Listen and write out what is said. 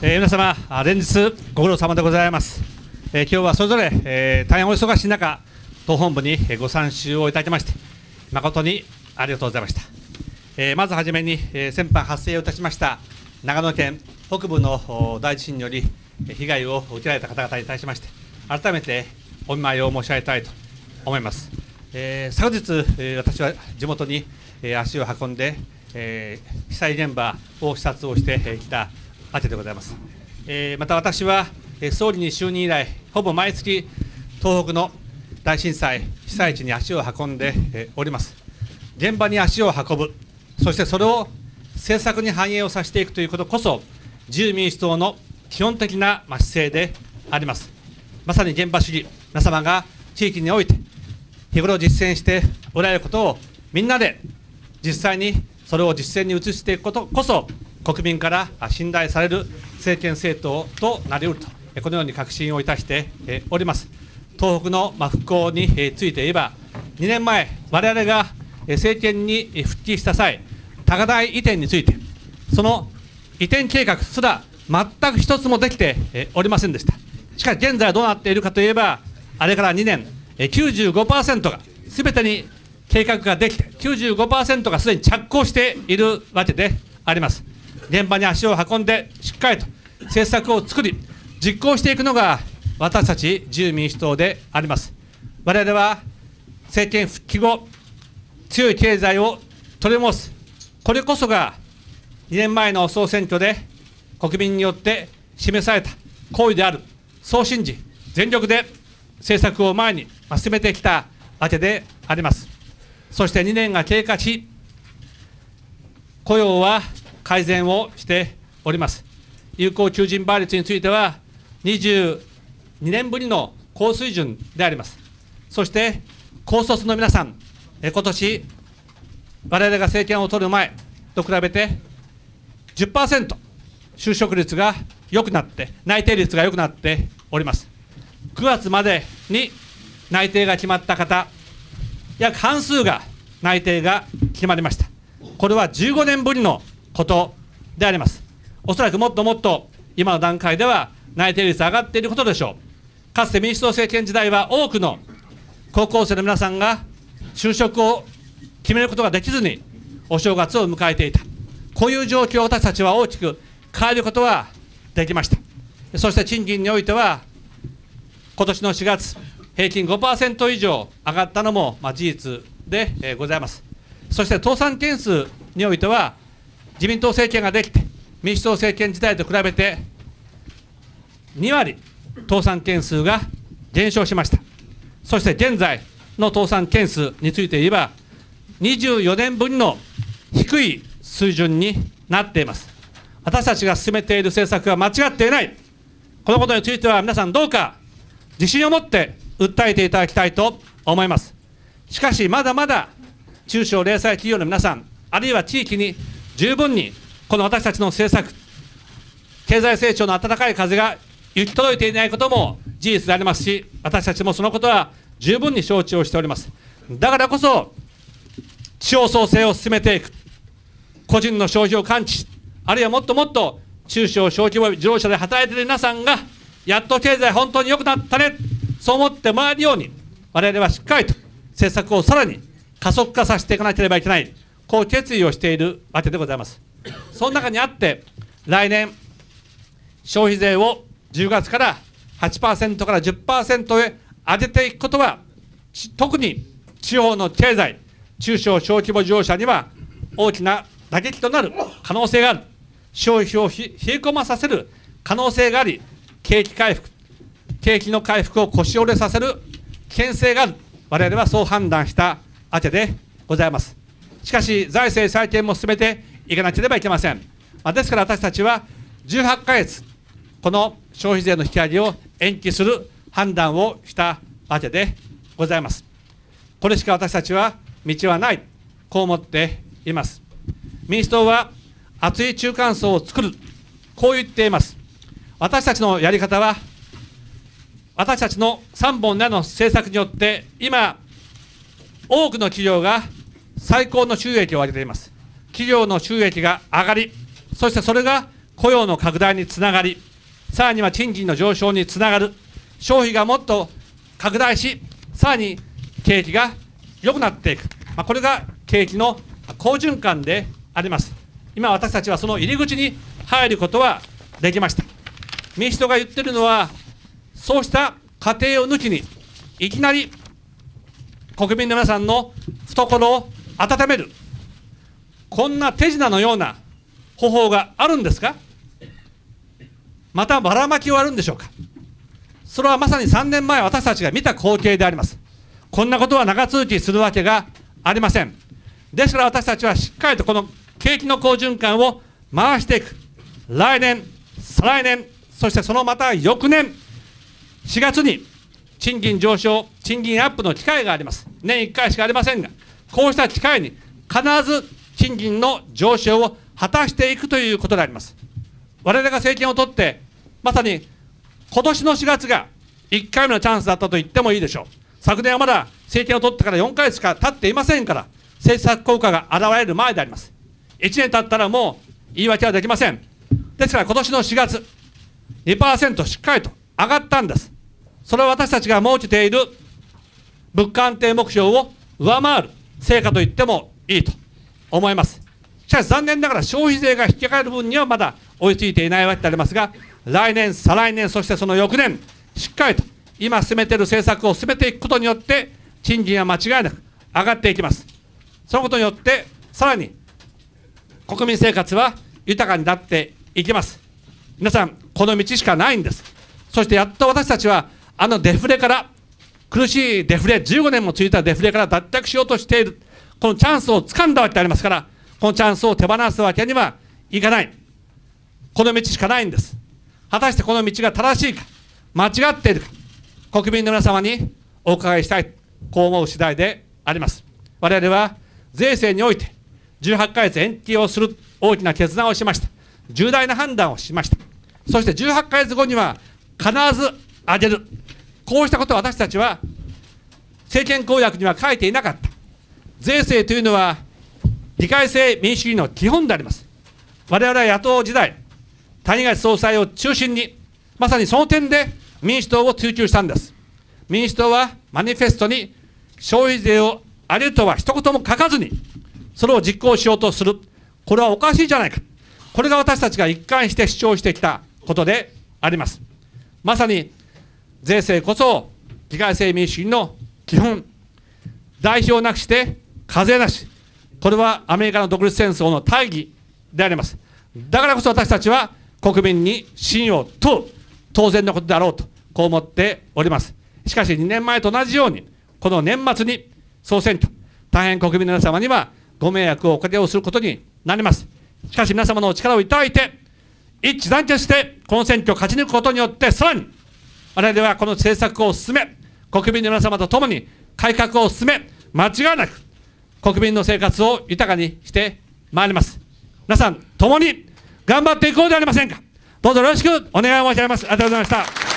えー、皆様、連日ご苦労様でございます。えー、今日はそれぞれ、えー、大変お忙しい中、党本部にご参集をいただきまして、誠にありがとうございました。えー、まずはじめに、えー、先般発生をいたしました長野県北部の大地震により被害を受けられた方々に対しまして、改めてお見舞いを申し上げたいと思います。えー、昨日、えー、私は地元に、えー、足を運んで、えー、被災現場を視察をしてきたわけでございます。えー、また私は、え、総理に就任以来、ほぼ毎月、東北の大震災、被災地に足を運んで、おります。現場に足を運ぶ、そしてそれを政策に反映をさせていくということこそ、自由民主党の基本的な姿勢であります。まさに現場主義、皆様が地域において日頃実践しておられることをみんなで実際にそれを実践に移していくことこそ国民から信頼される政権政党となりうるとこのように確信をいたしております東北の復興について言えば2年前我々が政権に復帰した際高台移転についてその移転計画すら全く一つもできておりませんでしたしかし現在はどうなっているかといえばあれから2年95%がすべてに計画ができて、95%がすでに着工しているわけであります。現場に足を運んで、しっかりと政策を作り、実行していくのが私たち自由民主党であります。我々は政権復帰後、強い経済を取り戻す、これこそが2年前の総選挙で国民によって示された行為である、そう信じ、全力で政策を前に進めてきたわけであります。そして2年が経過し、雇用は改善をしております。有効求人倍率については、22年ぶりの高水準であります。そして、高卒の皆さん、え今年我々が政権を取る前と比べて10%就職率が良くなって、内定率が良くなっております。9月までに内定が決まった方、約半数が内定が決まりました。これは15年ぶりのことであります。おそらくもっともっと今の段階では内定率上がっていることでしょう。かつて民主党政権時代は多くの高校生の皆さんが就職を決めることができずにお正月を迎えていた。こういう状況を私たちは大きく変えることはできました。そして賃金においては今年の4月、平均5%以上上がったのも、ま、事実で、ございます。そして倒産件数においては、自民党政権ができて、民主党政権時代と比べて、2割倒産件数が減少しました。そして現在の倒産件数について言えば、24年ぶりの低い水準になっています。私たちが進めている政策は間違っていない。このことについては皆さんどうか自信を持って訴えていただきたいと思います。しかし、まだまだ中小零細企業の皆さん、あるいは地域に十分にこの私たちの政策、経済成長の温かい風が行き届いていないことも事実でありますし、私たちもそのことは十分に承知をしております。だからこそ、地方創生を進めていく、個人の消費を感知、あるいはもっともっと中小小規模自動車で働いている皆さんがやっと経済本当に良くなったね、そう思ってもらえるように、我々はしっかりと政策をさらに加速化させていかなければいけない、こう決意をしているわけでございます。その中にあって、来年、消費税を10月から8%から10%へ上げていくことは、特に地方の経済、中小小規模事業者には大きな打撃となる可能性がある、消費を冷え込まさせる可能性があり、景気回復、景気の回復を腰折れさせる危険性がある、我々はそう判断したわけでございます。しかし、財政再建も進めていかなければいけません。まあ、ですから私たちは18ヶ月、この消費税の引き上げを延期する判断をしたわけでございます。これしか私たちは道はない、こう思っています。民主党は厚い中間層を作る、こう言っています。私たちのやり方は、私たちの3本での政策によって、今、多くの企業が最高の収益を上げています。企業の収益が上がり、そしてそれが雇用の拡大につながり、さらには賃金の上昇につながる、消費がもっと拡大し、さらに景気が良くなっていく、まあ、これが景気の好循環であります。今、私たちはその入り口に入ることはできました。民主党が言ってるのは、そうした過程を抜きに、いきなり国民の皆さんの懐を温める、こんな手品のような方法があるんですか？またばらまきをあるんでしょうか？それはまさに3年前私たちが見た光景であります。こんなことは長続きするわけがありません。ですから私たちはしっかりとこの景気の好循環を回していく。来年再来年そしてそのまた翌年4月に賃金上昇賃金アップの機会があります。年1回しかありませんがこうした機会に必ず賃金の上昇を果たしていくということであります。我々が政権を取ってまさに今年の4月が1回目のチャンスだったと言ってもいいでしょう。昨年はまだ政権を取ってから4ヶ月しか経っていませんから政策効果が現れる前であります。1年経ったらもう言い訳はできません。ですから今年の4月2%しっかりと上がったんです。それは私たちが設けている物価安定目標を上回る成果と言ってもいいと思います。しかし残念ながら消費税が引き上がる分にはまだ追いついていないわけでありますが来年再来年そしてその翌年しっかりと今進めている政策を進めていくことによって賃金は間違いなく上がっていきます。そのことによってさらに国民生活は豊かになっていきます。皆さんこの道しかないんです。そしてやっと私たちはあのデフレから苦しいデフレ15年も続いたデフレから脱却しようとしているこのチャンスをつかんだわけでありますからこのチャンスを手放すわけにはいかない。この道しかないんです。果たしてこの道が正しいか間違っているか国民の皆様にお伺いしたいこう思う次第であります。我々は税制において18ヶ月延期をする大きな決断をしました。重大な判断をしました。そして18ヶ月後には必ず上げる。こうしたことを私たちは政権公約には書いていなかった。税制というのは議会制民主主義の基本であります。我々は野党時代谷垣総裁を中心にまさにその点で民主党を追及したんです。民主党はマニフェストに消費税を上げるとは一言も書かずにそれを実行しようとする。これはおかしいじゃないか。これが私たちが一貫して主張してきたことであります。まさに税制こそ議会制民主主義の基本代表なくして課税なし。これはアメリカの独立戦争の大義であります。だからこそ私たちは国民に信を問う。当然のことであろうとこう思っております。しかし2年前と同じようにこの年末に総選挙。大変国民の皆様にはご迷惑をおかけをすることになります。しかし皆様のお力をいただいて一致団結してこの選挙を勝ち抜くことによってさらに我々はこの政策を進め国民の皆様と共に改革を進め間違いなく国民の生活を豊かにしてまいります。皆さん共に頑張っていこうではありませんか。どうぞよろしくお願い申し上げます。ありがとうございました。